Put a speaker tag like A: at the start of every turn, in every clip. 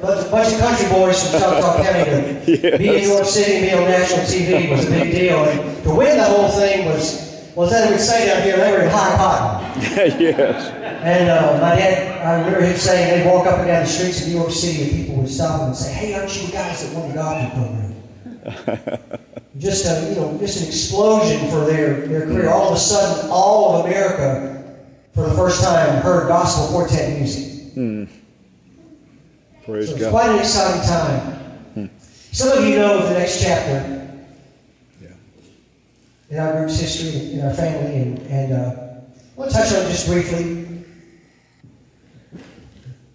A: But a bunch of country boys from Choctaw County to
B: Yes.
A: be in New York City be on national TV was a big deal. And to win the whole thing was, well, as they would say down here, they were in high cotton.
B: yes.
A: And uh, my dad, I remember him saying they'd walk up and down the streets of New York City and people would stop him and say, hey, aren't you guys that won the Godfrey program? just a, you know, just an explosion for their, their career. All of a sudden, all of America, for the first time, heard gospel quartet music.
B: Praise
A: So it's
B: God.
A: quite an exciting time. Some of you know the next chapter
B: Yeah.
A: in our group's history, in our family, and, and uh, I want to touch on it just briefly.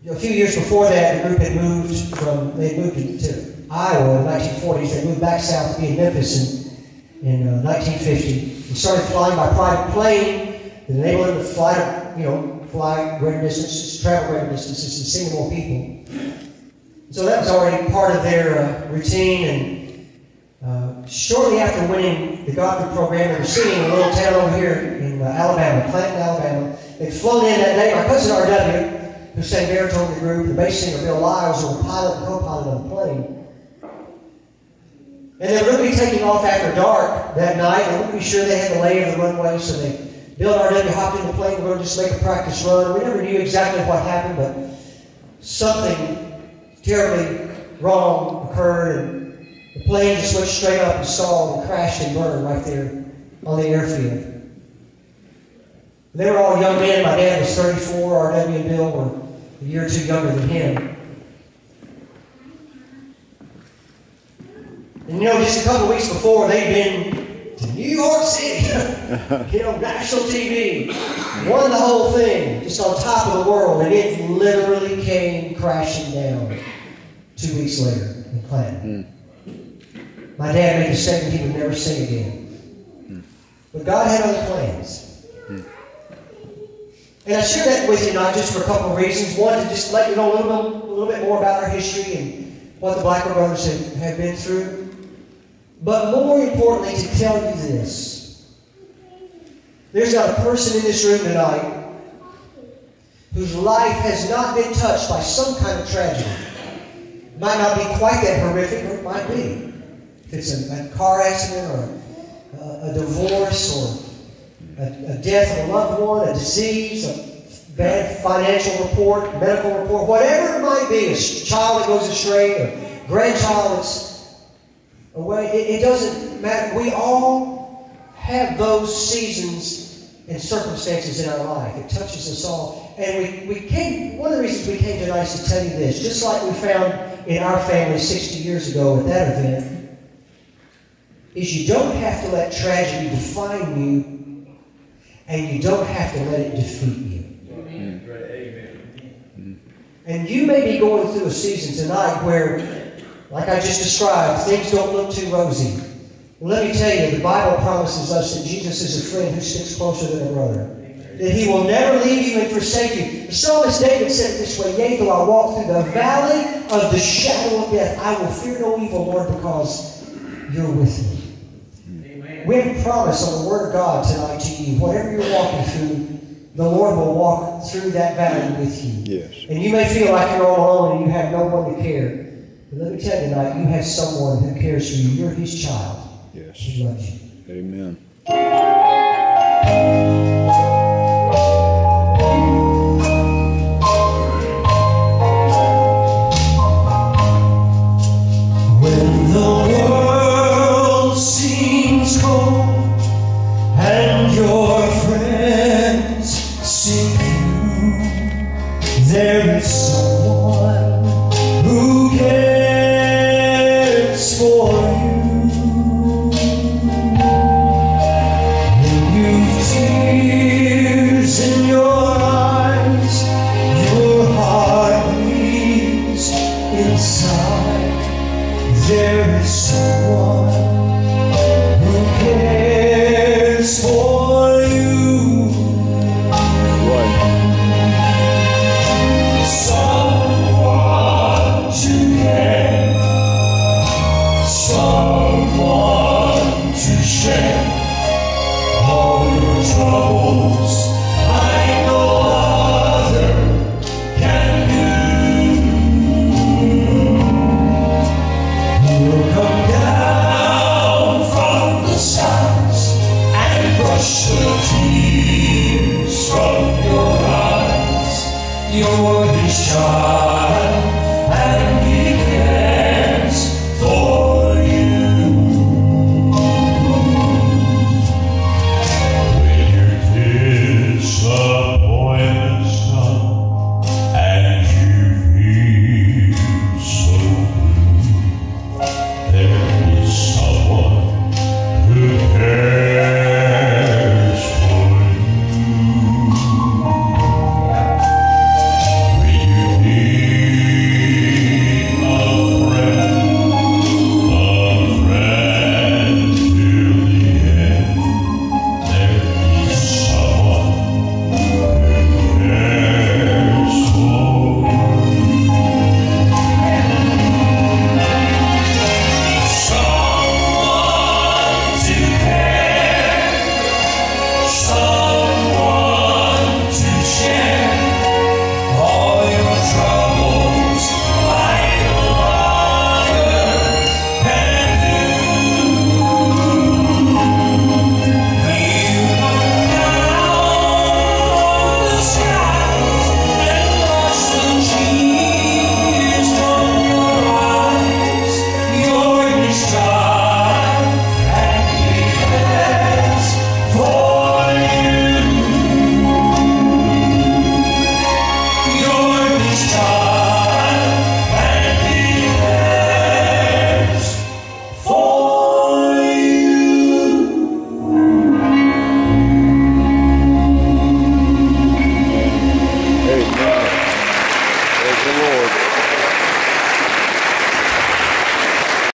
A: You know, a few years before that, the group had moved from, they moved to Iowa in the 1940s. They moved back south to be in Memphis in, in uh, 1950. They started flying by private plane that enabled them to fly, you know, fly greater distances, travel greater distances, and see more people. So that was already part of their uh, routine. And uh, shortly after winning the Godfrey program, they were singing in a little town over here in uh, Alabama, Clanton, Alabama. They'd flown in that day. My cousin R.W., who sang baritone in the group, the bass singer Bill Lyles, were pilot and co-pilot on the plane. And they were going to be taking off after dark that night. They wouldn't be sure they had the lay of the runway, so they Bill and R.W. hopped in the plane. We were just make a practice run. We never knew exactly what happened, but something terribly wrong occurred, and the plane just went straight up and stalled and crashed and burned right there on the airfield. They were all young men. My dad was 34. R.W. and Bill were a year or two younger than him. And you know, just a couple weeks before, they'd been to New York City, you on national TV, won the whole thing, just on top of the world, and it literally came crashing down two weeks later in Clanton. Hmm. My dad made a statement he would never sing again. But God had other plans. Hmm. And I share that with you not just for a couple of reasons. One, to just let you know a little bit, a little bit more about our history and what the Blackwood brothers have, have been through. But more importantly, to tell you this. There's not a person in this room tonight whose life has not been touched by some kind of tragedy. Might not be quite that horrific, but it might be. If it's a, a car accident or a, a divorce or a, a death of a loved one, a disease, a bad financial report, medical report, whatever it might be, a child that goes astray, a grandchild that's away, it, it doesn't matter. We all have those seasons and circumstances in our life. It touches us all. And we, we came, one of the reasons we came tonight is to tell you this, just like we found in our family 60 years ago at that event, is you don't have to let tragedy define you, and you don't have to let it defeat you. Amen. And you may be going through a season tonight where, like I just described, things don't look too rosy. Well, let me tell you, the Bible promises us that Jesus is a friend who sticks closer than a brother. That he will never leave you and forsake you. The psalmist David said it this way, Yea, though I walk through the valley of the shadow of death, I will fear no evil, Lord, because you're with me. We have a promise on the Word of God tonight to you. Whatever you're walking through, the Lord will walk through that valley with you.
B: Yes.
A: And you may feel like you're all alone and you have no one to care. But let me tell you tonight, you have someone who cares for you. You're his child.
B: Yes.
A: He loves you.
B: Amen.
C: one to share all your troubles.